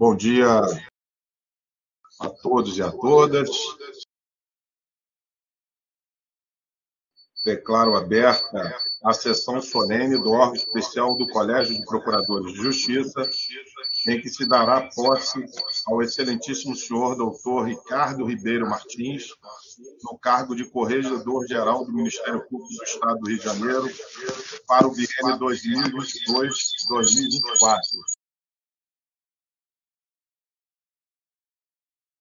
Bom dia a todos e a todas. Declaro aberta a sessão solene do órgão especial do Colégio de Procuradores de Justiça, em que se dará posse ao excelentíssimo senhor doutor Ricardo Ribeiro Martins, no cargo de Corregedor-Geral do Ministério Público do Estado do Rio de Janeiro, para o biênio 2022-2024.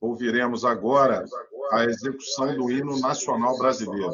Ouviremos agora a execução do hino nacional brasileiro.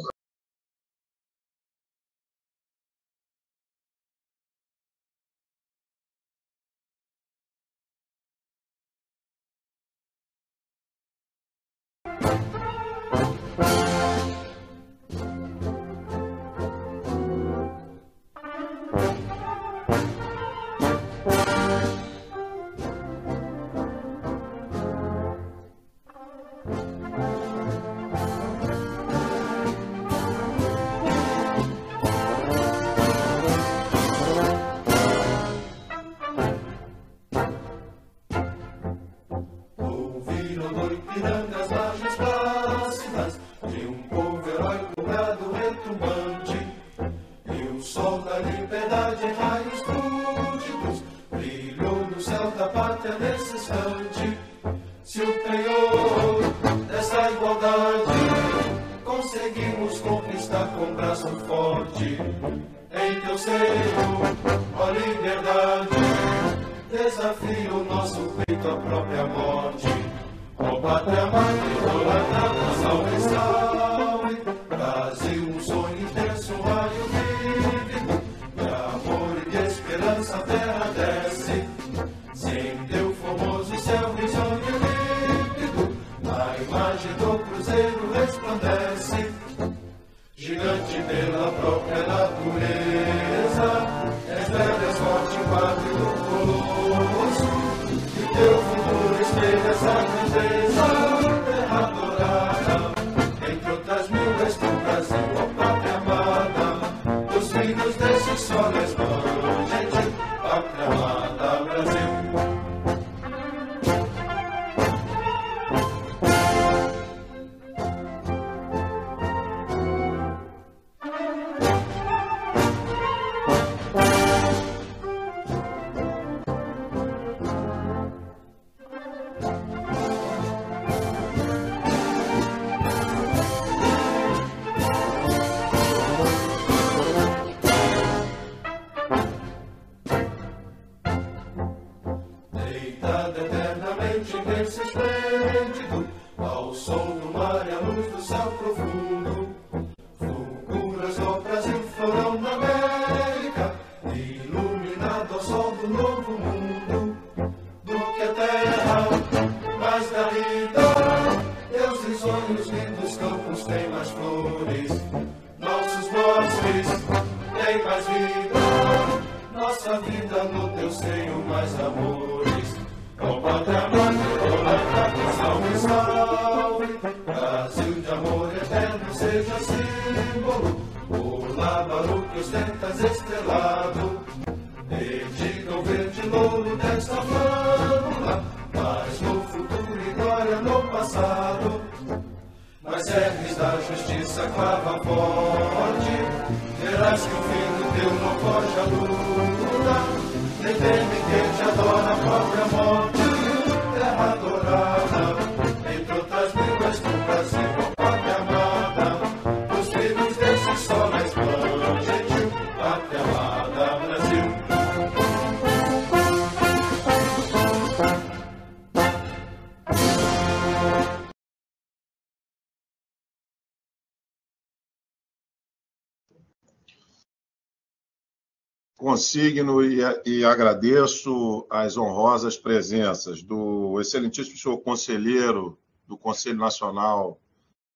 Consigno e, e, agradeço as honrosas presenças do excelentíssimo senhor conselheiro do Conselho Nacional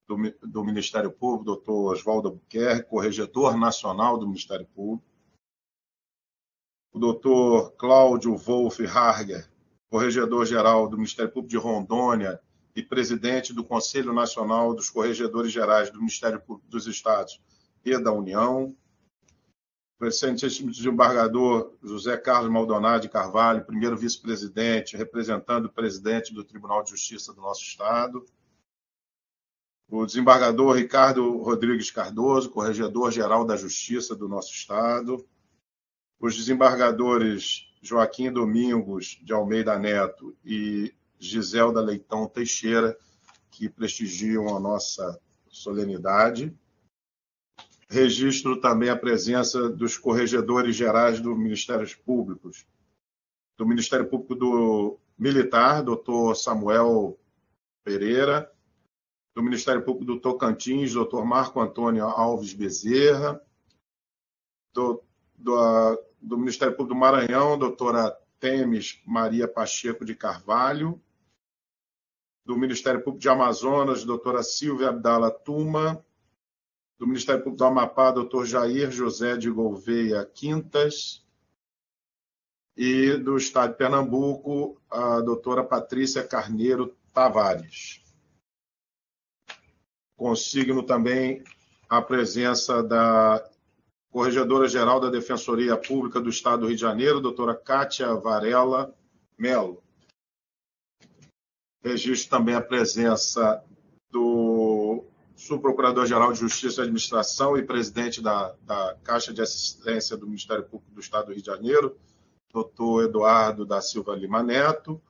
do, do Ministério Público, doutor Oswaldo Albuquerque, corregedor nacional do Ministério Público, o doutor Cláudio Wolf Harger, corregedor-geral do Ministério Público de Rondônia e presidente do Conselho Nacional dos Corregedores Gerais do Ministério Público dos Estados e da União, o excelentíssimo desembargador José Carlos Maldonado de Carvalho, primeiro vice-presidente, representando o presidente do Tribunal de Justiça do nosso Estado, o desembargador Ricardo Rodrigues Cardoso, corregedor-geral da Justiça do nosso Estado, os desembargadores Joaquim Domingos de Almeida Neto e Giselda Leitão Teixeira, que prestigiam a nossa solenidade. Registro também a presença dos corregedores gerais do Ministério Público, do Ministério Público do Militar, doutor Samuel Pereira, do Ministério Público do Tocantins, doutor Marco Antônio Alves Bezerra, do, do, do Ministério Público do Maranhão, doutora Temes Maria Pacheco de Carvalho, do Ministério Público de Amazonas, doutora Silvia Abdala Tuma, do Ministério Público do Amapá, doutor Jair José de Gouveia Quintas, e do Estado de Pernambuco, a doutora Patrícia Carneiro Tavares. Consigno também a presença da Corregedora-Geral da Defensoria Pública do Estado do Rio de Janeiro, doutora Kátia Varela Melo. Registro também a presença do subprocurador-geral de Justiça e Administração e presidente da, da Caixa de Assistência do Ministério Público do Estado do Rio de Janeiro, doutor Eduardo da Silva Lima Neto,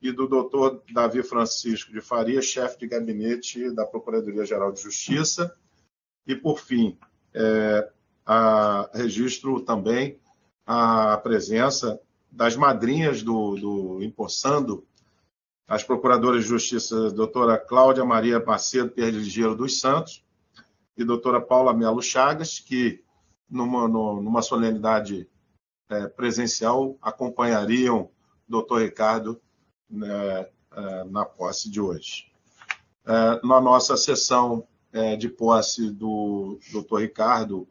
e do doutor Davi Francisco de Faria, chefe de gabinete da Procuradoria-Geral de Justiça. E, por fim, é, a, registro também a presença das madrinhas do, do Empossando, as procuradoras de justiça, doutora Cláudia Maria Macedo Perligeiro dos Santos e doutora Paula Melo Chagas, que numa, numa solenidade é, presencial acompanhariam doutor Ricardo né, é, na posse de hoje. É, na nossa sessão é, de posse do doutor Ricardo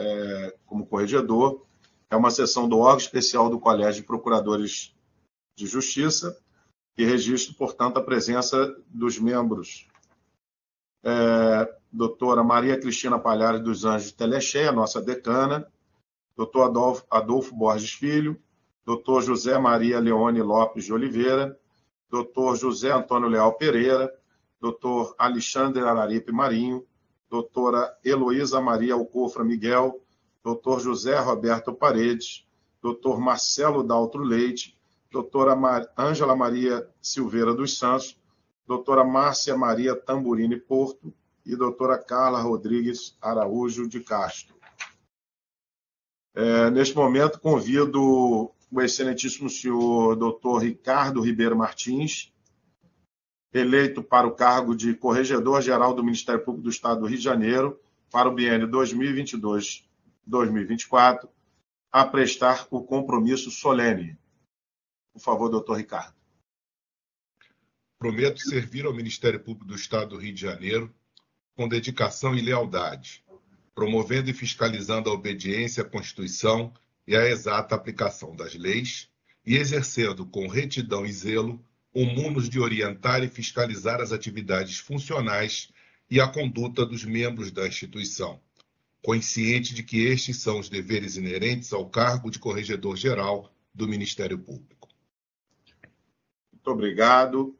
é, como corregedor, é uma sessão do órgão especial do Colégio de Procuradores de Justiça, e registro, portanto, a presença dos membros. É, doutora Maria Cristina Palhares dos Anjos Teleché, a nossa decana, doutor Adolfo, Adolfo Borges Filho, doutor José Maria Leone Lopes de Oliveira, doutor José Antônio Leal Pereira, doutor Alexandre Araripe Marinho, doutora Heloísa Maria Alcofra Miguel, doutor José Roberto Paredes, doutor Marcelo Daltro Leite, doutora Ângela Maria Silveira dos Santos, doutora Márcia Maria Tamburini Porto e doutora Carla Rodrigues Araújo de Castro. É, neste momento, convido o excelentíssimo senhor doutor Ricardo Ribeiro Martins, eleito para o cargo de Corregedor-Geral do Ministério Público do Estado do Rio de Janeiro para o biênio 2022-2024, a prestar o compromisso solene. Por favor, doutor Ricardo. Prometo servir ao Ministério Público do Estado do Rio de Janeiro com dedicação e lealdade, promovendo e fiscalizando a obediência à Constituição e a exata aplicação das leis, e exercendo com retidão e zelo o munus de orientar e fiscalizar as atividades funcionais e a conduta dos membros da instituição, consciente de que estes são os deveres inerentes ao cargo de corregedor-geral do Ministério Público. Muito obrigado.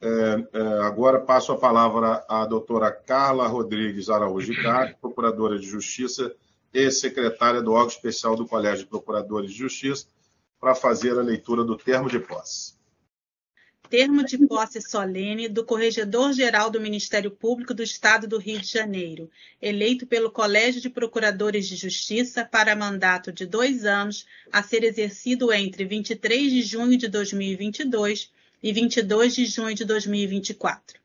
É, é, agora passo a palavra à doutora Carla Rodrigues Araújo Castro, procuradora de Justiça e secretária do órgão especial do Colégio de Procuradores de Justiça, para fazer a leitura do termo de posse. Termo de posse solene do Corregedor-Geral do Ministério Público do Estado do Rio de Janeiro, eleito pelo Colégio de Procuradores de Justiça para mandato de dois anos, a ser exercido entre 23 de junho de 2022 e 22 de junho de 2024.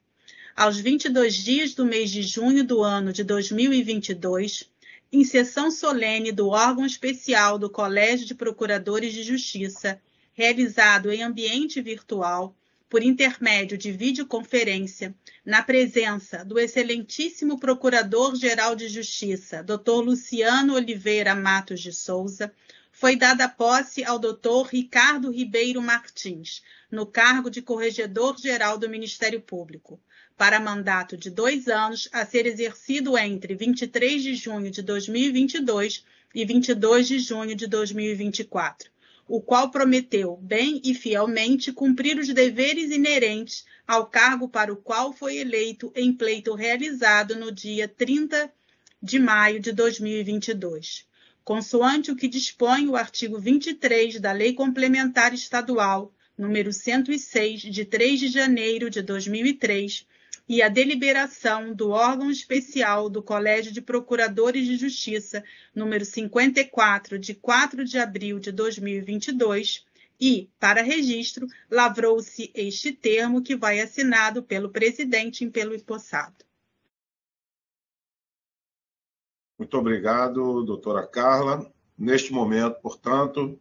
Aos 22 dias do mês de junho do ano de 2022, em sessão solene do órgão especial do Colégio de Procuradores de Justiça, realizado em ambiente virtual, por intermédio de videoconferência, na presença do excelentíssimo Procurador-Geral de Justiça, Dr. Luciano Oliveira Matos de Souza, foi dada posse ao Dr. Ricardo Ribeiro Martins, no cargo de Corregedor-Geral do Ministério Público, para mandato de dois anos, a ser exercido entre 23 de junho de 2022 e 22 de junho de 2024, o qual prometeu, bem e fielmente, cumprir os deveres inerentes ao cargo para o qual foi eleito em pleito realizado no dia 30 de maio de 2022 consoante o que dispõe o artigo 23 da Lei Complementar Estadual número 106, de 3 de janeiro de 2003, e a deliberação do órgão especial do Colégio de Procuradores de Justiça, número 54, de 4 de abril de 2022, e, para registro, lavrou-se este termo que vai assinado pelo presidente e pelo empossado. Muito obrigado, doutora Carla. Neste momento, portanto,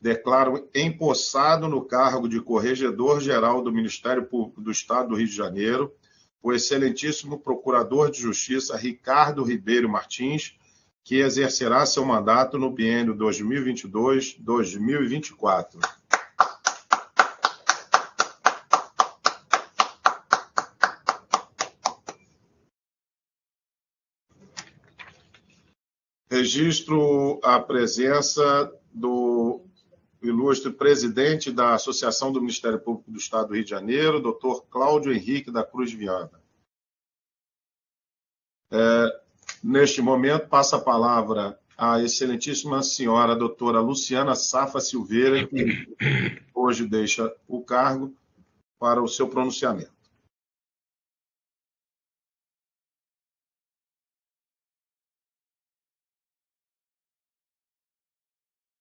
declaro empossado no cargo de Corregedor-Geral do Ministério Público do Estado do Rio de Janeiro o excelentíssimo Procurador de Justiça Ricardo Ribeiro Martins, que exercerá seu mandato no biênio 2022-2024. Registro a presença do ilustre presidente da Associação do Ministério Público do Estado do Rio de Janeiro, doutor Cláudio Henrique da Cruz Viana. É, neste momento, passa a palavra à excelentíssima senhora doutora Luciana Safa Silveira, que hoje deixa o cargo para o seu pronunciamento.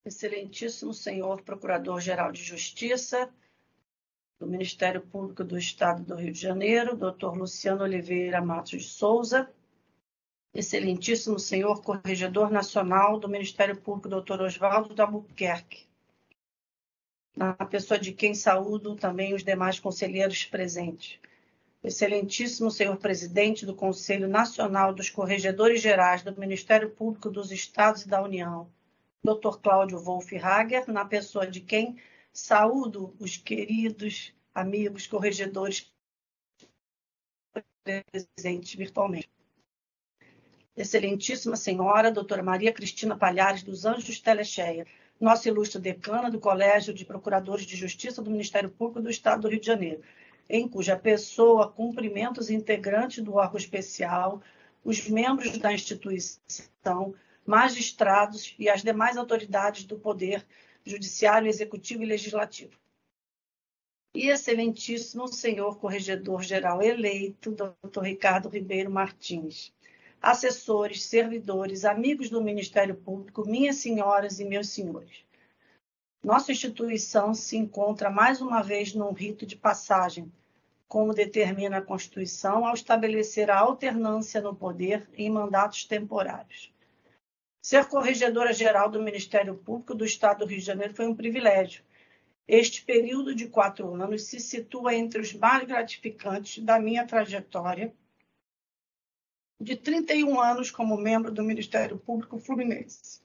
Excelentíssimo senhor Procurador-Geral de Justiça do Ministério Público do Estado do Rio de Janeiro, doutor Luciano Oliveira Matos de Souza, Excelentíssimo senhor Corregedor Nacional do Ministério Público, doutor Oswaldo da Albuquerque, na pessoa de quem saúdo também os demais conselheiros presentes. Excelentíssimo senhor Presidente do Conselho Nacional dos Corregedores Gerais do Ministério Público dos Estados e da União, Dr. Cláudio Wolf Hager, na pessoa de quem saúdo os queridos amigos corregedores presentes virtualmente. Excelentíssima Senhora, doutora Maria Cristina Palhares dos Anjos Telecheia, nossa ilustre decana do Colégio de Procuradores de Justiça do Ministério Público do Estado do Rio de Janeiro, em cuja pessoa cumprimentos integrantes do órgão especial, os membros da instituição, magistrados e as demais autoridades do Poder Judiciário, Executivo e Legislativo. E excelentíssimo senhor corregedor-geral eleito, doutor Ricardo Ribeiro Martins, assessores, servidores, amigos do Ministério Público, minhas senhoras e meus senhores. Nossa instituição se encontra mais uma vez num rito de passagem, como determina a Constituição, ao estabelecer a alternância no poder em mandatos temporários. Ser corregedora-geral do Ministério Público do Estado do Rio de Janeiro foi um privilégio. Este período de quatro anos se situa entre os mais gratificantes da minha trajetória de 31 anos como membro do Ministério Público Fluminense.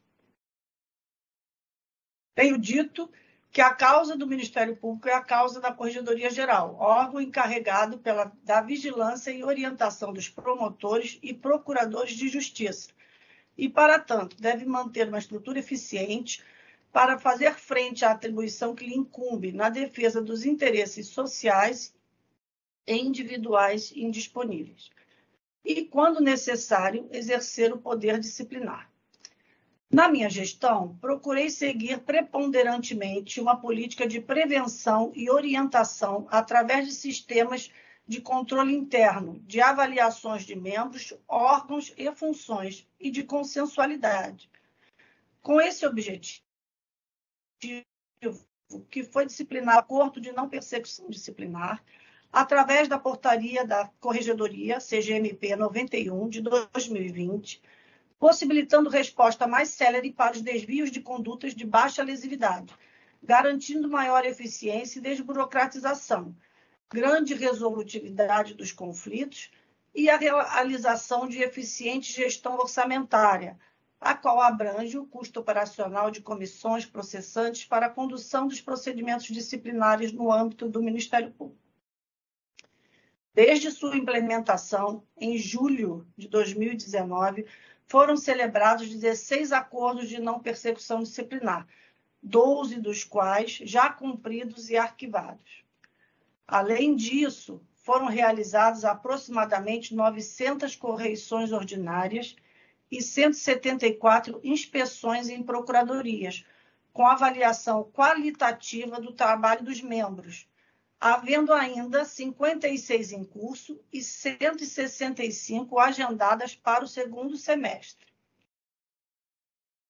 Tenho dito que a causa do Ministério Público é a causa da Corregedoria Geral, órgão encarregado pela, da vigilância e orientação dos promotores e procuradores de justiça, e, para tanto, deve manter uma estrutura eficiente para fazer frente à atribuição que lhe incumbe na defesa dos interesses sociais e individuais indisponíveis. E, quando necessário, exercer o poder disciplinar. Na minha gestão, procurei seguir preponderantemente uma política de prevenção e orientação através de sistemas de controle interno, de avaliações de membros, órgãos e funções e de consensualidade. Com esse objetivo, que foi disciplinar o acordo de não persecução disciplinar, através da portaria da Corregedoria, CGMP 91, de 2020, possibilitando resposta mais célere para os desvios de condutas de baixa lesividade, garantindo maior eficiência e desburocratização, grande resolutividade dos conflitos e a realização de eficiente gestão orçamentária, a qual abrange o custo operacional de comissões processantes para a condução dos procedimentos disciplinares no âmbito do Ministério Público. Desde sua implementação, em julho de 2019, foram celebrados 16 acordos de não persecução disciplinar, 12 dos quais já cumpridos e arquivados. Além disso, foram realizadas aproximadamente 900 correições ordinárias e 174 inspeções em procuradorias, com avaliação qualitativa do trabalho dos membros, havendo ainda 56 em curso e 165 agendadas para o segundo semestre.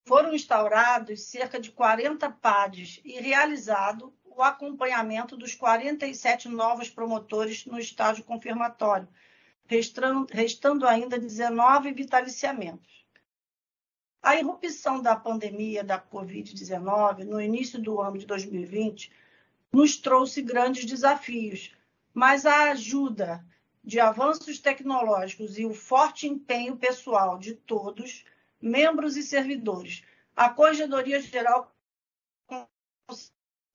Foram instaurados cerca de 40 PADs e realizado o acompanhamento dos 47 novos promotores no estágio confirmatório, restando ainda 19 vitaliciamentos. A irrupção da pandemia da Covid-19 no início do ano de 2020 nos trouxe grandes desafios, mas a ajuda de avanços tecnológicos e o forte empenho pessoal de todos, membros e servidores, a Corregedoria Geral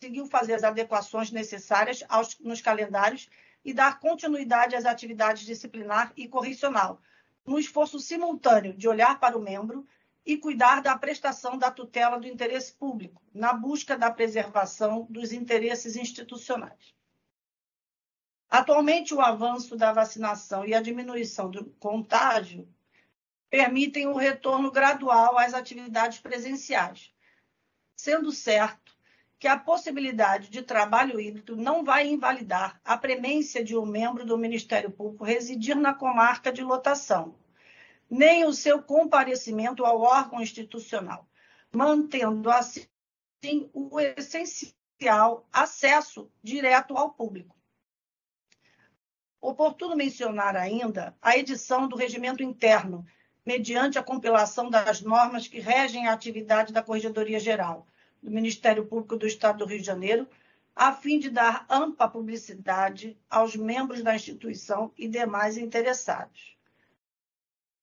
conseguiu fazer as adequações necessárias aos, nos calendários e dar continuidade às atividades disciplinar e correcional, no esforço simultâneo de olhar para o membro e cuidar da prestação da tutela do interesse público, na busca da preservação dos interesses institucionais. Atualmente, o avanço da vacinação e a diminuição do contágio permitem o retorno gradual às atividades presenciais, sendo certo que a possibilidade de trabalho híbrido não vai invalidar a premência de um membro do Ministério Público residir na comarca de lotação, nem o seu comparecimento ao órgão institucional, mantendo assim o essencial acesso direto ao público. Oportuno mencionar ainda a edição do regimento interno, mediante a compilação das normas que regem a atividade da Corregedoria Geral do Ministério Público do Estado do Rio de Janeiro, a fim de dar ampla publicidade aos membros da instituição e demais interessados.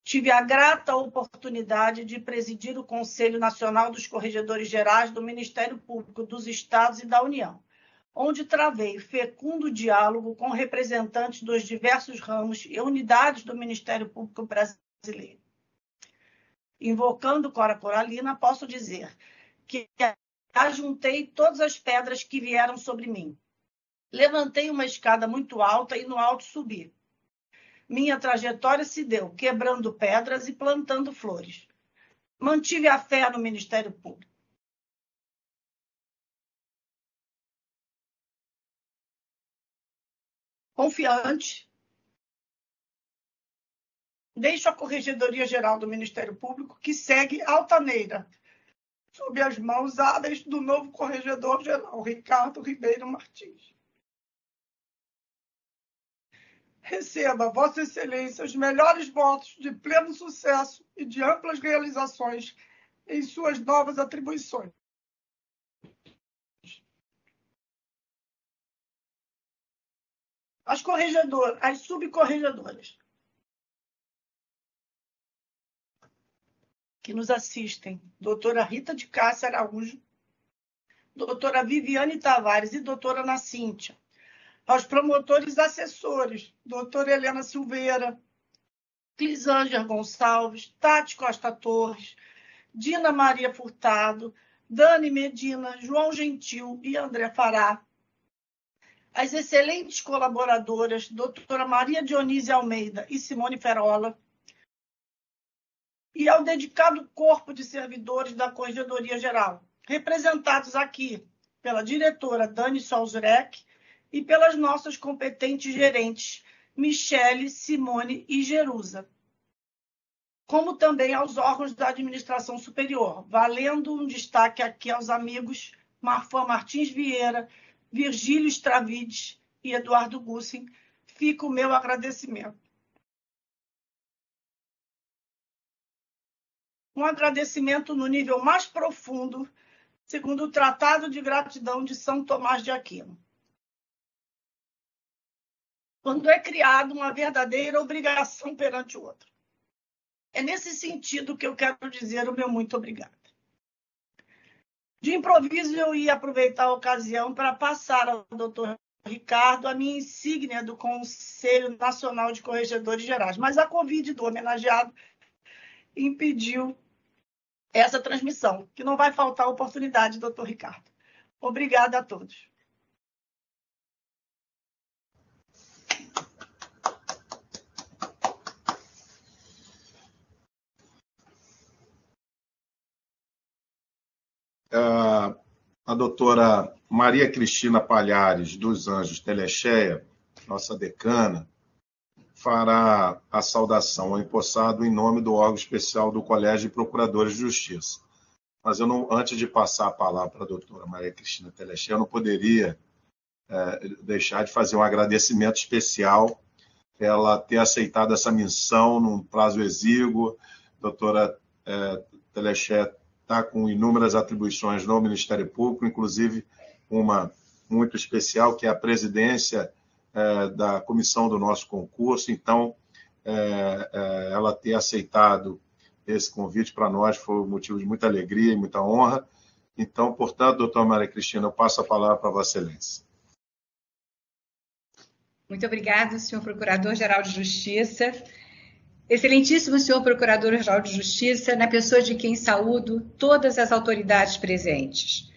Tive a grata oportunidade de presidir o Conselho Nacional dos Corregedores Gerais do Ministério Público dos Estados e da União, onde travei fecundo diálogo com representantes dos diversos ramos e unidades do Ministério Público brasileiro. Invocando Cora Coralina, posso dizer que ajuntei todas as pedras que vieram sobre mim. Levantei uma escada muito alta e no alto subi minha trajetória se deu quebrando pedras e plantando flores. Mantive a fé no Ministério Público. Confiante, deixo a Corregedoria Geral do Ministério Público, que segue altaneira, sob as mãos hábeis do novo Corregedor-Geral, Ricardo Ribeiro Martins. receba, Vossa Excelência, os melhores votos de pleno sucesso e de amplas realizações em suas novas atribuições. As corregedoras, as subcorregedoras que nos assistem, doutora Rita de Cássia Araújo, doutora Viviane Tavares e doutora Ana Cíntia, aos promotores assessores, doutora Helena Silveira, Clisângela Gonçalves, Tati Costa Torres, Dina Maria Furtado, Dani Medina, João Gentil e André Fará. As excelentes colaboradoras, doutora Maria Dionísia Almeida e Simone Ferola. E ao dedicado corpo de servidores da Corregedoria Geral, representados aqui pela diretora Dani Solzurek e pelas nossas competentes gerentes, Michele, Simone e Jerusa. Como também aos órgãos da administração superior, valendo um destaque aqui aos amigos Marfã Martins Vieira, Virgílio Stravides e Eduardo Gussin, fica o meu agradecimento. Um agradecimento no nível mais profundo, segundo o Tratado de Gratidão de São Tomás de Aquino quando é criada uma verdadeira obrigação perante o outro. É nesse sentido que eu quero dizer o meu muito obrigado. De improviso, eu ia aproveitar a ocasião para passar ao doutor Ricardo a minha insígnia do Conselho Nacional de Corregedores Gerais, mas a Covid do homenageado impediu essa transmissão, que não vai faltar oportunidade, doutor Ricardo. Obrigada a todos. Uh, a doutora Maria Cristina Palhares dos Anjos Telecheia, nossa decana, fará a saudação ao empossado em nome do órgão especial do Colégio de Procuradores de Justiça. Mas eu não, antes de passar a palavra para a doutora Maria Cristina Telechê, eu não poderia é, deixar de fazer um agradecimento especial ela ter aceitado essa missão num prazo exíguo. A doutora é, Telechê está com inúmeras atribuições no Ministério Público, inclusive uma muito especial, que é a presidência é, da comissão do nosso concurso. Então, é, é, ela ter aceitado esse convite para nós foi um motivo de muita alegria e muita honra. Então, portanto, doutora Maria Cristina, eu passo a palavra para Vossa Excelência. Muito obrigada, senhor Procurador-Geral de Justiça. Excelentíssimo senhor Procurador-Geral de Justiça, na pessoa de quem saúdo todas as autoridades presentes.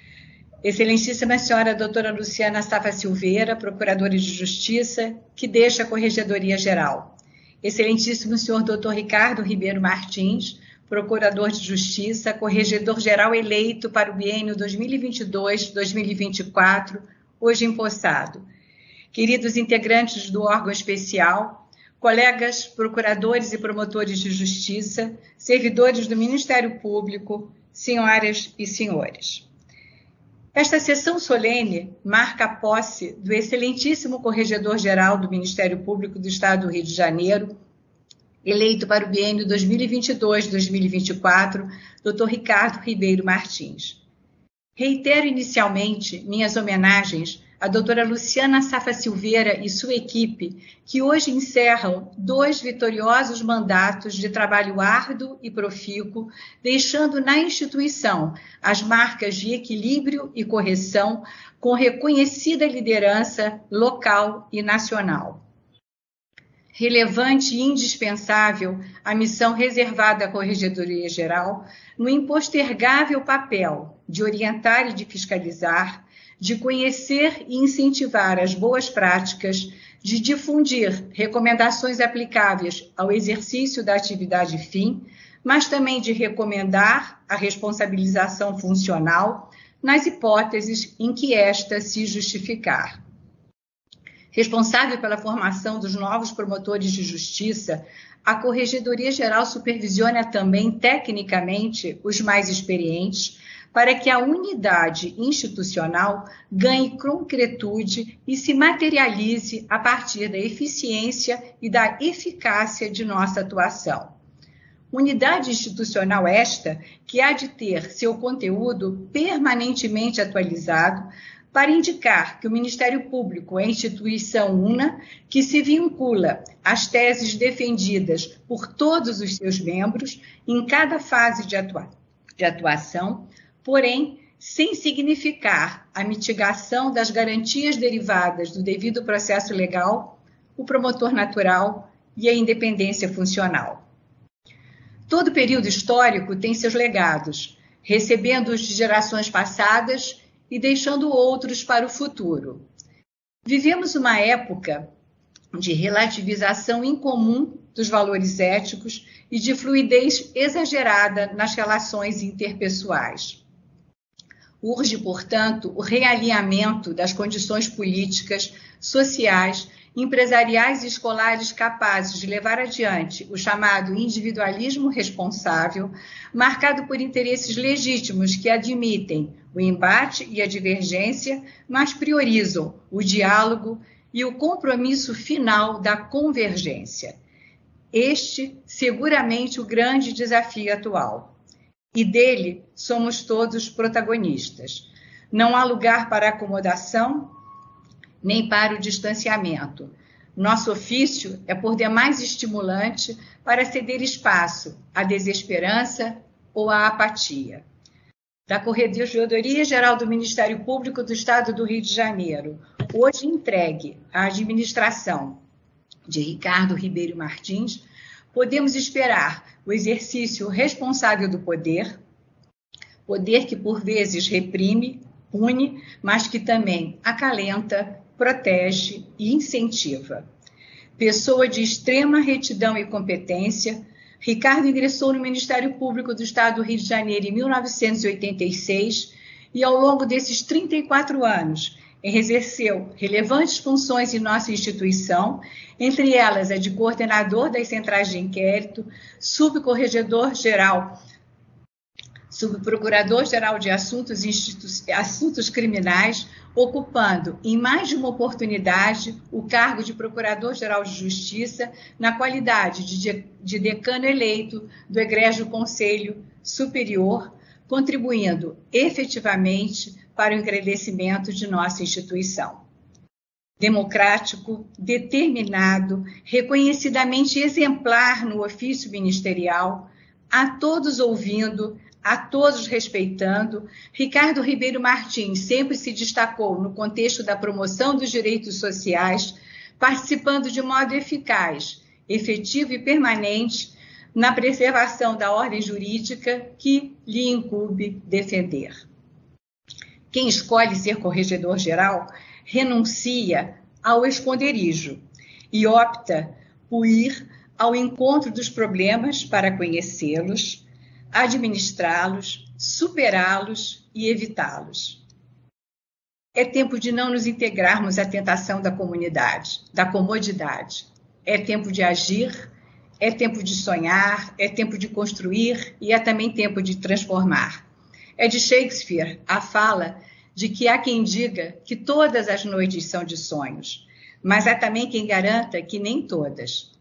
Excelentíssima senhora doutora Luciana Safa Silveira, Procuradora de Justiça, que deixa a Corregedoria Geral. Excelentíssimo senhor doutor Ricardo Ribeiro Martins, Procurador de Justiça, Corregedor Geral eleito para o biênio 2022-2024, hoje empossado. Queridos integrantes do órgão especial, colegas procuradores e promotores de justiça, servidores do Ministério Público, senhoras e senhores. Esta sessão solene marca a posse do excelentíssimo Corregedor-Geral do Ministério Público do Estado do Rio de Janeiro, eleito para o biênio 2022-2024, Dr. Ricardo Ribeiro Martins. Reitero inicialmente minhas homenagens a doutora Luciana Safa Silveira e sua equipe, que hoje encerram dois vitoriosos mandatos de trabalho árduo e profícuo, deixando na instituição as marcas de equilíbrio e correção com reconhecida liderança local e nacional. Relevante e indispensável a missão reservada à Corregedoria Geral no impostergável papel de orientar e de fiscalizar, de conhecer e incentivar as boas práticas, de difundir recomendações aplicáveis ao exercício da atividade fim, mas também de recomendar a responsabilização funcional nas hipóteses em que esta se justificar. Responsável pela formação dos novos promotores de justiça, a Corregedoria Geral supervisiona também tecnicamente os mais experientes, para que a unidade institucional ganhe concretude e se materialize a partir da eficiência e da eficácia de nossa atuação. Unidade institucional esta que há de ter seu conteúdo permanentemente atualizado para indicar que o Ministério Público é instituição una que se vincula às teses defendidas por todos os seus membros em cada fase de, atua de atuação, porém sem significar a mitigação das garantias derivadas do devido processo legal, o promotor natural e a independência funcional. Todo período histórico tem seus legados, recebendo os de gerações passadas e deixando outros para o futuro. Vivemos uma época de relativização incomum dos valores éticos e de fluidez exagerada nas relações interpessoais. Urge, portanto, o realinhamento das condições políticas, sociais, empresariais e escolares capazes de levar adiante o chamado individualismo responsável, marcado por interesses legítimos que admitem o embate e a divergência, mas priorizam o diálogo e o compromisso final da convergência. Este, seguramente, o grande desafio atual e dele somos todos protagonistas. Não há lugar para acomodação nem para o distanciamento. Nosso ofício é por demais estimulante para ceder espaço à desesperança ou à apatia. Da Corregedoria Geral do Ministério Público do Estado do Rio de Janeiro, hoje entregue à administração de Ricardo Ribeiro Martins, podemos esperar o exercício responsável do poder, poder que por vezes reprime, pune, mas que também acalenta, protege e incentiva. Pessoa de extrema retidão e competência, Ricardo ingressou no Ministério Público do Estado do Rio de Janeiro em 1986 e, ao longo desses 34 anos, exerceu relevantes funções em nossa instituição, entre elas a de coordenador das centrais de inquérito, subcorregedor-geral, subprocurador-geral de assuntos, assuntos criminais, ocupando em mais de uma oportunidade o cargo de Procurador-Geral de Justiça, na qualidade de, de decano eleito do Egrégio Conselho Superior, contribuindo efetivamente para o engrandecimento de nossa instituição. Democrático, determinado, reconhecidamente exemplar no ofício ministerial, a todos ouvindo, a todos respeitando, Ricardo Ribeiro Martins sempre se destacou no contexto da promoção dos direitos sociais, participando de modo eficaz, efetivo e permanente na preservação da ordem jurídica que lhe incumbe defender. Quem escolhe ser corregedor geral renuncia ao esconderijo e opta por ir ao encontro dos problemas para conhecê-los, administrá-los, superá-los e evitá-los. É tempo de não nos integrarmos à tentação da comunidade, da comodidade. É tempo de agir, é tempo de sonhar, é tempo de construir e é também tempo de transformar. É de Shakespeare a fala de que há quem diga que todas as noites são de sonhos, mas há também quem garanta que nem todas.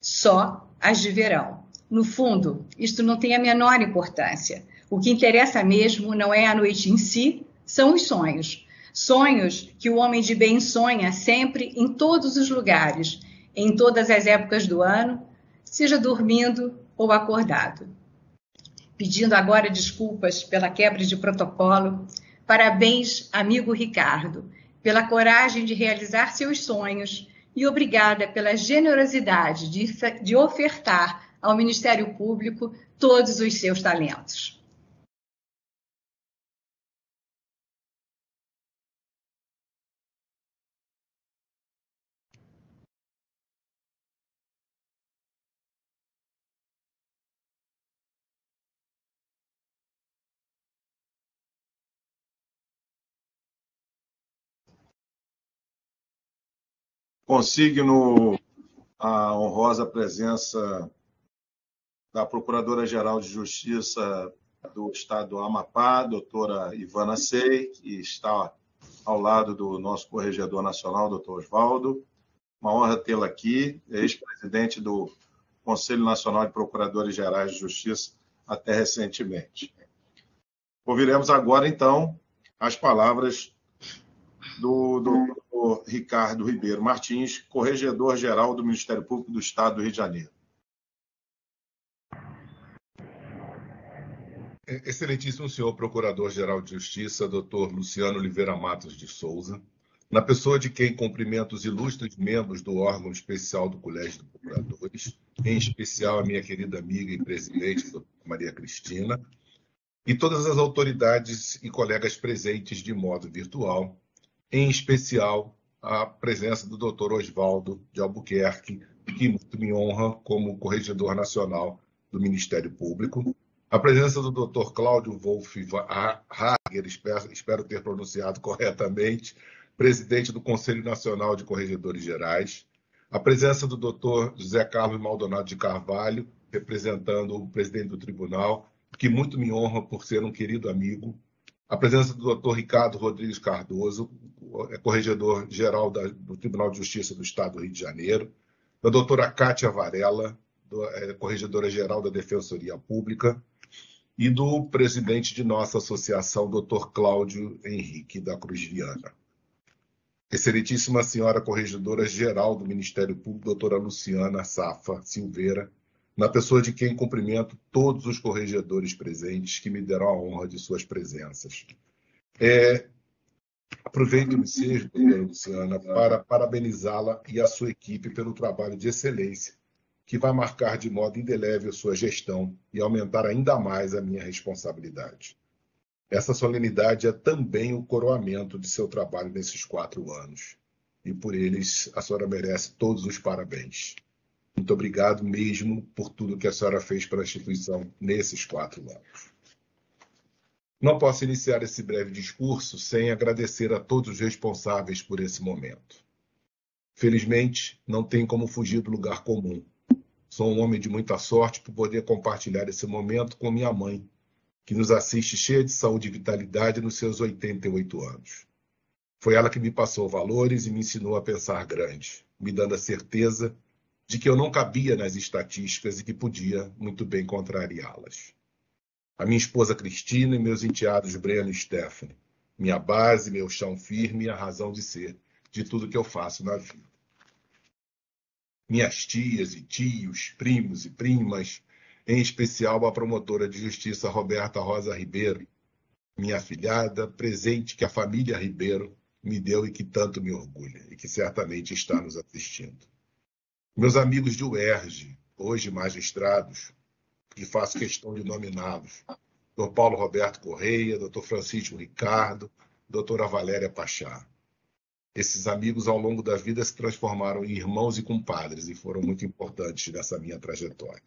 Só as de verão. No fundo, isto não tem a menor importância. O que interessa mesmo não é a noite em si, são os sonhos. Sonhos que o homem de bem sonha sempre em todos os lugares, em todas as épocas do ano, seja dormindo ou acordado pedindo agora desculpas pela quebra de protocolo. Parabéns, amigo Ricardo, pela coragem de realizar seus sonhos e obrigada pela generosidade de, de ofertar ao Ministério Público todos os seus talentos. Consigno a honrosa presença da Procuradora-Geral de Justiça do Estado do Amapá, doutora Ivana Sei, que está ao lado do nosso corregedor nacional, doutor Oswaldo. Uma honra tê-la aqui, ex-presidente do Conselho Nacional de Procuradores Gerais de Justiça até recentemente. Ouviremos agora, então, as palavras do, do Ricardo Ribeiro Martins, Corregedor-Geral do Ministério Público do Estado do Rio de Janeiro. Excelentíssimo senhor Procurador-Geral de Justiça, doutor Luciano Oliveira Matos de Souza, na pessoa de quem cumprimento os ilustres membros do órgão especial do Colégio de Procuradores, em especial a minha querida amiga e presidente, Maria Cristina, e todas as autoridades e colegas presentes de modo virtual, em especial a presença do Dr. Oswaldo de Albuquerque, que muito me honra como corregedor nacional do Ministério Público, a presença do Dr. Cláudio Wolff Hager, espero, ter pronunciado corretamente, presidente do Conselho Nacional de Corregedores Gerais, a presença do Dr. José Carlos Maldonado de Carvalho, representando o presidente do tribunal, que muito me honra por ser um querido amigo, a presença do Dr. Ricardo Rodrigues Cardoso, é corregedor-geral do Tribunal de Justiça do Estado do Rio de Janeiro, da doutora Cátia Varela, do, é, corregedora-geral da Defensoria Pública, e do presidente de nossa associação, doutor Cláudio Henrique da Cruz Viana. Excelentíssima senhora corregedora-geral do Ministério Público, doutora Luciana Safa Silveira, na pessoa de quem cumprimento todos os corregedores presentes que me deram a honra de suas presenças. É, Aproveito o ensejo, doutora Luciana, para parabenizá-la e a sua equipe pelo trabalho de excelência que vai marcar de modo indelével sua gestão e aumentar ainda mais a minha responsabilidade. Essa solenidade é também o coroamento de seu trabalho nesses quatro anos. E por eles a senhora merece todos os parabéns. Muito obrigado mesmo por tudo que a senhora fez para a instituição nesses quatro anos. Não posso iniciar esse breve discurso sem agradecer a todos os responsáveis por esse momento. Felizmente, não tem como fugir do lugar comum. Sou um homem de muita sorte por poder compartilhar esse momento com minha mãe, que nos assiste cheia de saúde e vitalidade nos seus 88 anos. Foi ela que me passou valores e me ensinou a pensar grande, me dando a certeza de que eu não cabia nas estatísticas e que podia muito bem contrariá-las a minha esposa Cristina e meus enteados Breno e Stephanie, minha base, meu chão firme e a razão de ser de tudo que eu faço na vida. Minhas tias e tios, primos e primas, em especial a promotora de justiça Roberta Rosa Ribeiro, minha afilhada, presente que a família Ribeiro me deu e que tanto me orgulha, e que certamente está nos assistindo. Meus amigos de UERJ, hoje magistrados, que faço questão de nominá-los. Dr. Paulo Roberto Correia, Dr. Francisco Ricardo, doutora Valéria Pachá. Esses amigos, ao longo da vida, se transformaram em irmãos e compadres e foram muito importantes nessa minha trajetória.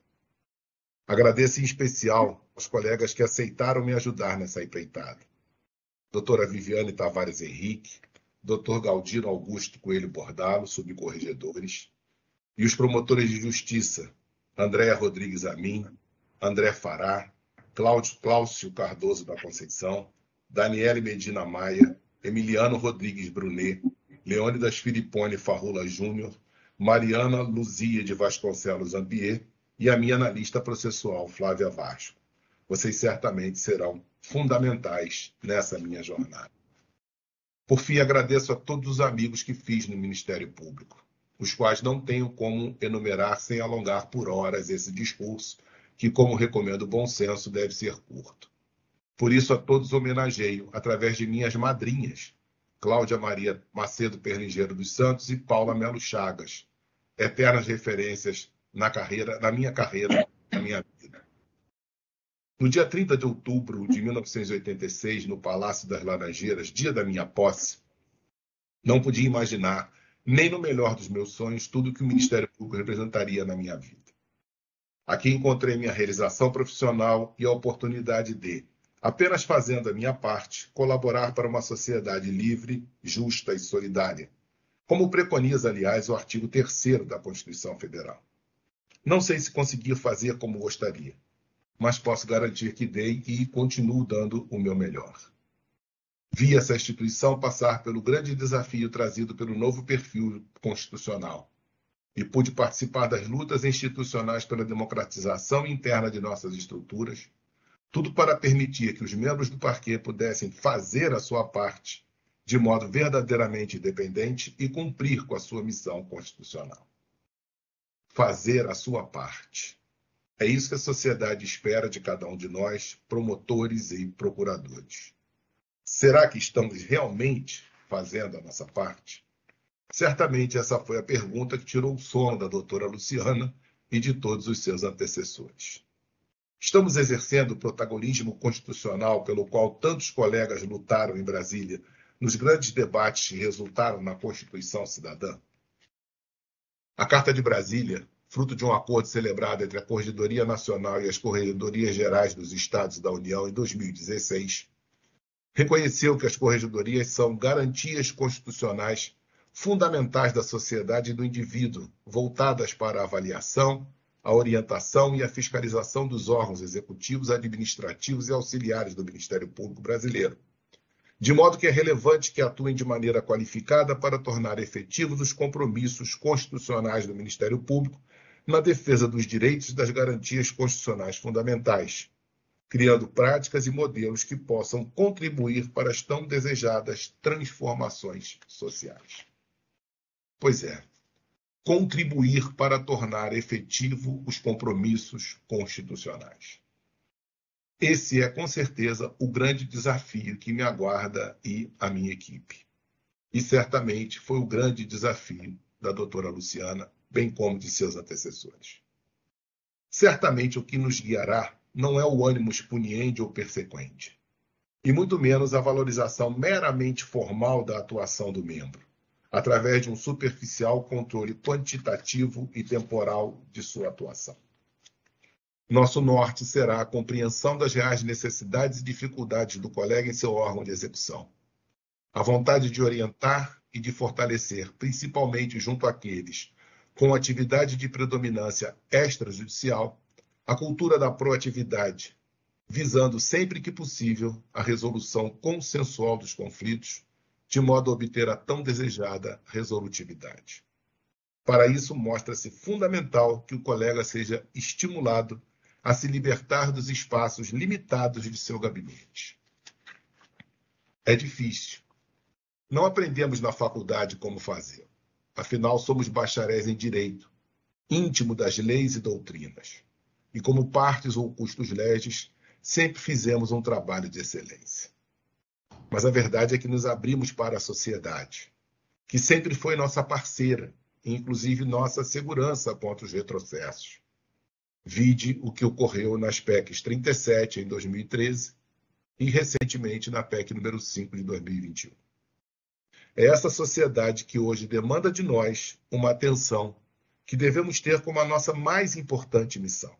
Agradeço em especial aos colegas que aceitaram me ajudar nessa empreitada. Doutora Viviane Tavares Henrique, Dr. Galdino Augusto Coelho Bordalo, subcorregedores, e os promotores de justiça, Andréa Rodrigues Amin, André Fará, Cláudio Cláudio Cardoso da Conceição, Daniele Medina Maia, Emiliano Rodrigues Brunet, Leônidas Filipone Farrula Júnior, Mariana Luzia de Vasconcelos Ambier e a minha analista processual, Flávia Vasco. Vocês certamente serão fundamentais nessa minha jornada. Por fim, agradeço a todos os amigos que fiz no Ministério Público, os quais não tenho como enumerar sem alongar por horas esse discurso, que, como recomenda o bom senso, deve ser curto. Por isso, a todos homenageio através de minhas madrinhas, Cláudia Maria Macedo Perlingeiro dos Santos e Paula Melo Chagas, eternas referências na carreira, na minha carreira, na minha vida. No dia 30 de outubro de 1986, no Palácio das Laranjeiras, dia da minha posse, não podia imaginar, nem no melhor dos meus sonhos, tudo que o Ministério Público representaria na minha vida. Aqui encontrei minha realização profissional e a oportunidade de, apenas fazendo a minha parte, colaborar para uma sociedade livre, justa e solidária, como preconiza, aliás, o artigo 3 da Constituição Federal. Não sei se consegui fazer como gostaria, mas posso garantir que dei e continuo dando o meu melhor. Vi essa instituição passar pelo grande desafio trazido pelo novo perfil constitucional e pude participar das lutas institucionais pela democratização interna de nossas estruturas, tudo para permitir que os membros do parquê pudessem fazer a sua parte de modo verdadeiramente independente e cumprir com a sua missão constitucional. Fazer a sua parte. É isso que a sociedade espera de cada um de nós, promotores e procuradores. Será que estamos realmente fazendo a nossa parte? Certamente essa foi a pergunta que tirou o sono da doutora Luciana e de todos os seus antecessores. Estamos exercendo o protagonismo constitucional pelo qual tantos colegas lutaram em Brasília nos grandes debates que resultaram na Constituição Cidadã? A Carta de Brasília, fruto de um acordo celebrado entre a Corregedoria Nacional e as Corregedorias Gerais dos Estados da União em 2016, reconheceu que as corregedorias são garantias constitucionais fundamentais da sociedade e do indivíduo, voltadas para a avaliação, a orientação e a fiscalização dos órgãos executivos, administrativos e auxiliares do Ministério Público Brasileiro. De modo que é relevante que atuem de maneira qualificada para tornar efetivos os compromissos constitucionais do Ministério Público na defesa dos direitos e das garantias constitucionais fundamentais, criando práticas e modelos que possam contribuir para as tão desejadas transformações sociais. Pois é, contribuir para tornar efetivo os compromissos constitucionais. Esse é, com certeza, o grande desafio que me aguarda e a minha equipe. E certamente foi o grande desafio da doutora Luciana, bem como de seus antecessores. Certamente o que nos guiará não é o ânimo expuniendi ou persequente, e muito menos a valorização meramente formal da atuação do membro, através de um superficial controle quantitativo e temporal de sua atuação. Nosso norte será a compreensão das reais necessidades e dificuldades do colega em seu órgão de execução. A vontade de orientar e de fortalecer, principalmente junto àqueles com atividade de predominância extrajudicial, a cultura da proatividade, visando sempre que possível a resolução consensual dos conflitos, de modo a obter a tão desejada resolutividade. Para isso, mostra-se fundamental que o colega seja estimulado a se libertar dos espaços limitados de seu gabinete. É difícil. Não aprendemos na faculdade como fazer. Afinal, somos bacharéis em direito, íntimo das leis e doutrinas. E como partes ou custos leges, sempre fizemos um trabalho de excelência. Mas a verdade é que nos abrimos para a sociedade, que sempre foi nossa parceira, inclusive nossa segurança contra os retrocessos. Vide o que ocorreu nas PECs 37 em 2013 e recentemente na PEC número 5 de 2021. É essa sociedade que hoje demanda de nós uma atenção que devemos ter como a nossa mais importante missão,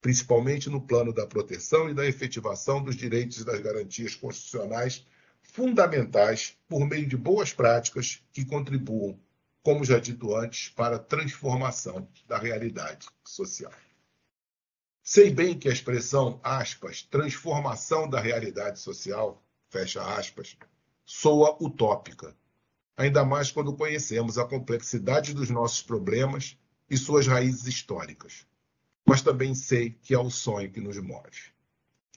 principalmente no plano da proteção e da efetivação dos direitos e das garantias constitucionais fundamentais por meio de boas práticas que contribuam, como já dito antes, para a transformação da realidade social. Sei bem que a expressão, aspas, transformação da realidade social, fecha aspas, soa utópica, ainda mais quando conhecemos a complexidade dos nossos problemas e suas raízes históricas. Mas também sei que é o sonho que nos move.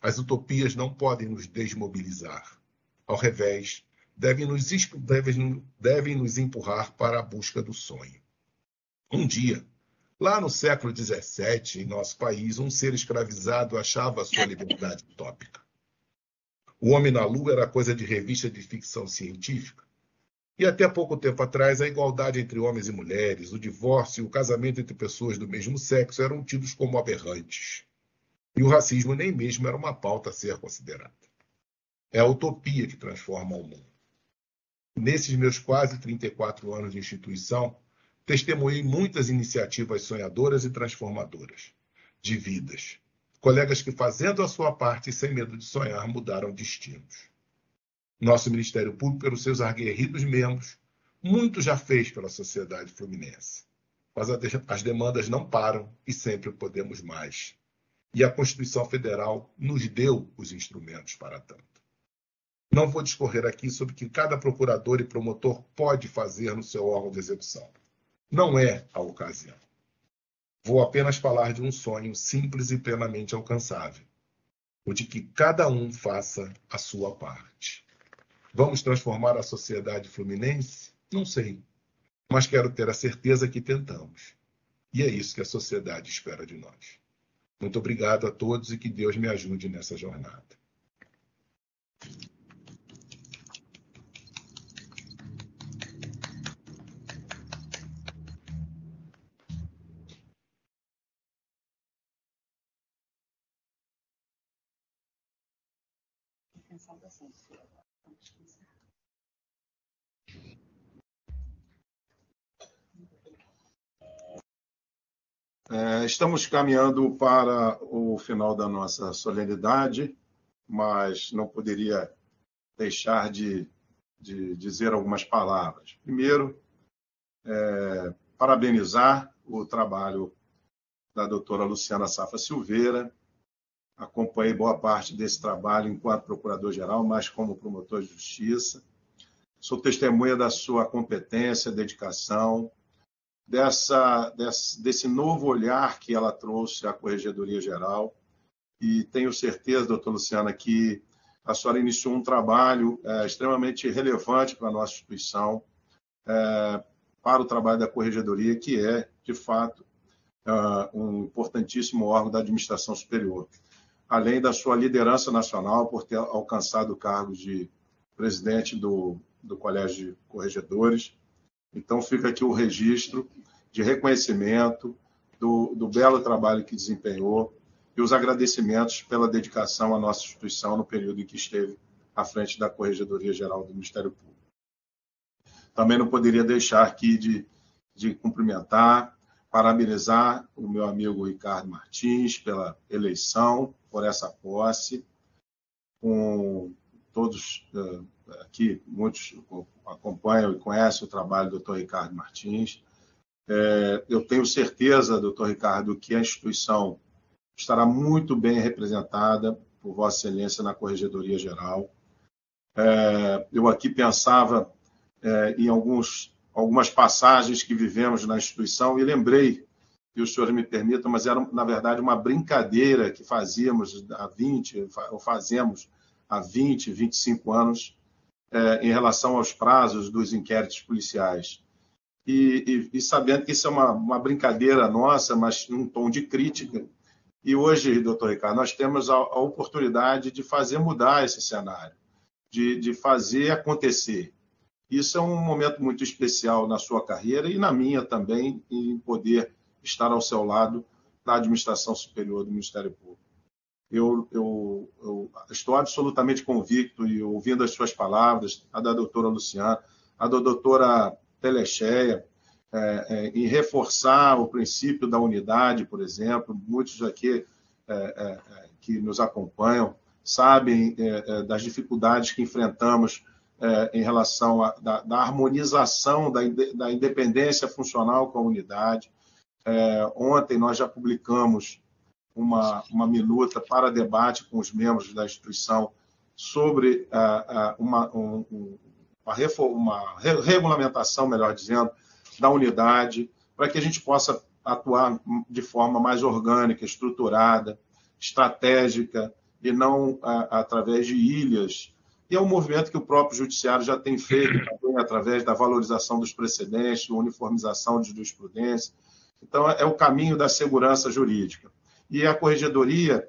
As utopias não podem nos desmobilizar. Ao revés, devem nos, devem, devem nos empurrar para a busca do sonho. Um dia, Lá no século XVII, em nosso país, um ser escravizado achava a sua liberdade utópica. O Homem na Lua era coisa de revista de ficção científica. E até pouco tempo atrás, a igualdade entre homens e mulheres, o divórcio e o casamento entre pessoas do mesmo sexo eram tidos como aberrantes. E o racismo nem mesmo era uma pauta a ser considerada. É a utopia que transforma o mundo. Nesses meus quase 34 anos de instituição, testemunhei muitas iniciativas sonhadoras e transformadoras de vidas. Colegas que, fazendo a sua parte e sem medo de sonhar, mudaram destinos. Nosso Ministério Público, pelos seus aguerridos membros, muito já fez pela sociedade fluminense. Mas as demandas não param e sempre podemos mais. E a Constituição Federal nos deu os instrumentos para tanto. Não vou discorrer aqui sobre o que cada procurador e promotor pode fazer no seu órgão de execução não é a ocasião. Vou apenas falar de um sonho simples e plenamente alcançável, o de que cada um faça a sua parte. Vamos transformar a sociedade fluminense? Não sei, mas quero ter a certeza que tentamos. E é isso que a sociedade espera de nós. Muito obrigado a todos e que Deus me ajude nessa jornada. É, estamos caminhando para o final da nossa solenidade, mas não poderia deixar de, de dizer algumas palavras. Primeiro, é, parabenizar o trabalho da doutora Luciana Safa Silveira. Acompanhei boa parte desse trabalho enquanto procurador-geral, mas como promotor de justiça. Sou testemunha da sua competência, dedicação, dessa, desse, desse novo olhar que ela trouxe à Corregedoria Geral. E tenho certeza, doutor Luciana, que a senhora iniciou um trabalho é, extremamente relevante para a nossa instituição, é, para o trabalho da Corregedoria, que é, de fato, é, um importantíssimo órgão da administração superior. Além da sua liderança nacional por ter alcançado o cargo de presidente do, do Colégio de Corregedores. Então, fica aqui o registro de reconhecimento do, do belo trabalho que desempenhou e os agradecimentos pela dedicação à nossa instituição no período em que esteve à frente da Corregedoria Geral do Ministério Público. Também não poderia deixar aqui de, de cumprimentar, parabenizar o meu amigo Ricardo Martins pela eleição, por essa posse, com todos uh, aqui, muitos acompanham e conhecem o trabalho do doutor Ricardo Martins. É, eu tenho certeza, doutor Ricardo, que a instituição estará muito bem representada por Vossa Excelência na Corregedoria Geral. É, eu aqui pensava em alguns, algumas passagens que vivemos na instituição e lembrei, que os senhores me permitam, mas era, na verdade, uma brincadeira que fazíamos há 20, ou fazemos há 20, 25 anos, é, em relação aos prazos dos inquéritos policiais. E, e, e sabendo que isso é uma, uma brincadeira nossa, mas num tom de crítica, e hoje, doutor Ricardo, nós temos a, a oportunidade de fazer mudar esse cenário, de, de, fazer acontecer. Isso é um momento muito especial na sua carreira e na minha também, em poder estar ao seu lado na administração superior do Ministério Público. Eu, eu, eu estou absolutamente convicto e ouvindo as suas palavras, a da doutora Luciana, a da doutora Telecheia, é, é, em reforçar o princípio da unidade, por exemplo. Muitos aqui é, é, é que nos acompanham sabem é, das dificuldades que enfrentamos em relação à harmonização da, da, independência funcional com a unidade. Ontem nós já publicamos uma, uma minuta para debate com os membros da instituição sobre uma, um, uma, uma regulamentação, melhor dizendo, da unidade, para que a gente possa atuar de forma mais orgânica, estruturada, estratégica, e não a, através de ilhas. E é um movimento que o próprio Judiciário já tem feito também através da valorização dos precedentes, uniformização de jurisprudência. Então, é o caminho da segurança jurídica. E a corregedoria,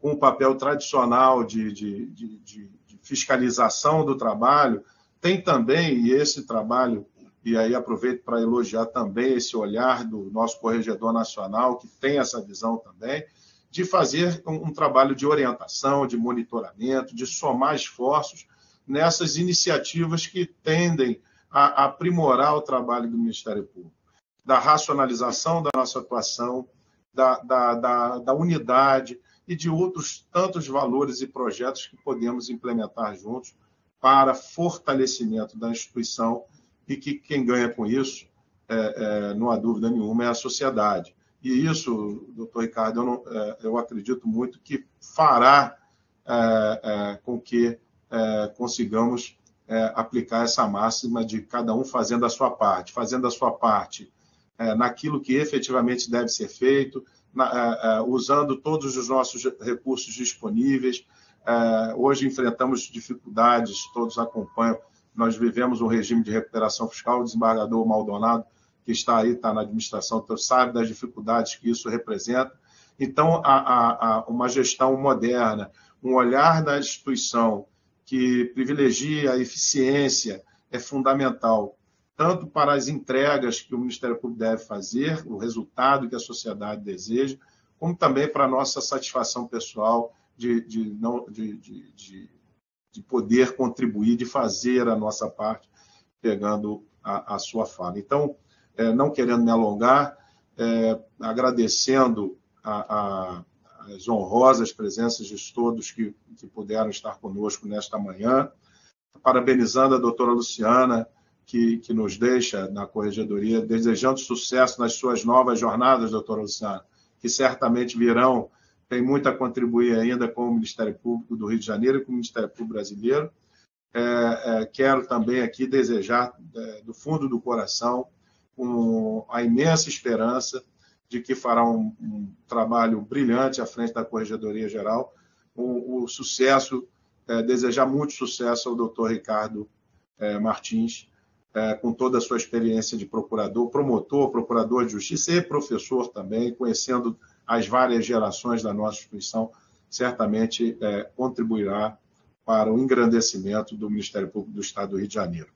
com o papel tradicional de, de, de, de fiscalização do trabalho, tem também, e esse trabalho e aí aproveito para elogiar também esse olhar do nosso corregedor nacional, que tem essa visão também, de fazer um, um trabalho de orientação, de monitoramento, de somar esforços nessas iniciativas que tendem a aprimorar o trabalho do Ministério Público, da racionalização da nossa atuação, da, da, da, da unidade e de outros tantos valores e projetos que podemos implementar juntos para fortalecimento da instituição e que quem ganha com isso, é, é, não há dúvida nenhuma, é a sociedade. E isso, doutor Ricardo, eu, não, é, eu acredito muito que fará é, é, com que é, consigamos aplicar essa máxima de cada um fazendo a sua parte, fazendo a sua parte naquilo que efetivamente deve ser feito, na, usando todos os nossos recursos disponíveis. hoje enfrentamos dificuldades, todos acompanham nós vivemos um regime de recuperação fiscal, o desembargador Maldonado, que está aí, está na administração, então sabe das dificuldades que isso representa. Então, a, a uma gestão moderna, um olhar da instituição que privilegia a eficiência é fundamental, tanto para as entregas que o Ministério Público deve fazer, o resultado que a sociedade deseja, como também para a nossa satisfação pessoal de, de, não, de, de de poder contribuir, de fazer a nossa parte, pegando a, a sua fala. Então, é, não querendo me alongar, é, agradecendo a, a, as honrosas presenças de todos que, que puderam estar conosco nesta manhã, parabenizando a doutora Luciana, que, que nos deixa na corregedoria, desejando sucesso nas suas novas jornadas, doutora Luciana, que certamente virão tem muito a contribuir ainda com o Ministério Público do Rio de Janeiro e com o Ministério Público Brasileiro. É, é, quero também aqui desejar, é, do fundo do coração, um, a imensa esperança de que fará um, um, trabalho brilhante à frente da Corregedoria Geral. O, o sucesso, é, desejar muito sucesso ao doutor Ricardo é, Martins, é, com toda a sua experiência de procurador, promotor, procurador de justiça e professor também, conhecendo as várias gerações da nossa instituição, certamente é, contribuirá para o engrandecimento do Ministério Público do Estado do Rio de Janeiro.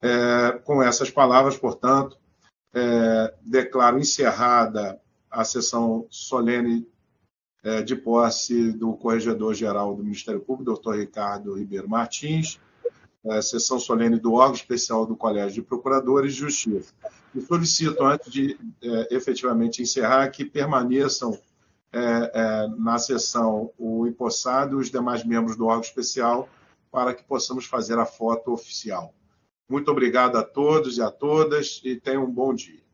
É, com essas palavras, portanto, é, declaro encerrada a sessão solene é, de posse do Corregedor-Geral do Ministério Público, doutor Ricardo Ribeiro Martins, é, sessão solene do órgão especial do Colégio de Procuradores de Justiça. E solicito, antes de é, efetivamente encerrar, que permaneçam é, é, na sessão o empossado e os demais membros do órgão especial para que possamos fazer a foto oficial. Muito obrigado a todos e a todas e tenham um bom dia.